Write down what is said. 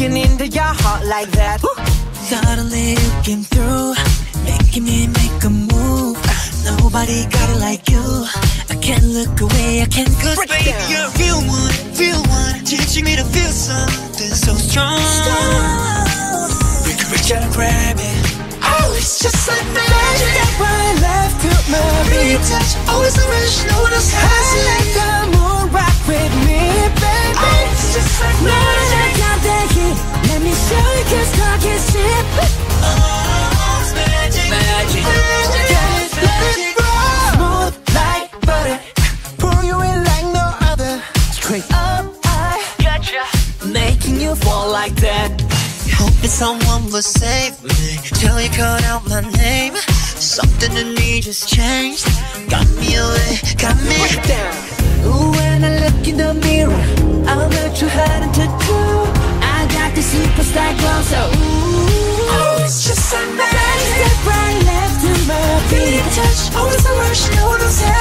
into your heart like that. Suddenly you came through, making me make a move. Nobody got it like you. I can't look away, I can't go. Break baby, down. you're a real one, real one. Teaching me to feel something so strong. We can reach out and grab it. Oh, it's just like magic. Step right left to my beat. touch, always the rush, no one else has you fall like that. Hoping someone will save me till you called out my name. Something in me just changed. Got me away, got me Break down. When I look in the mirror, I'm not too hard to do. I got the superstar glow, so ooh. Oh, it's just a magic step right left in my beat. Touch, oh, always a rush, no one else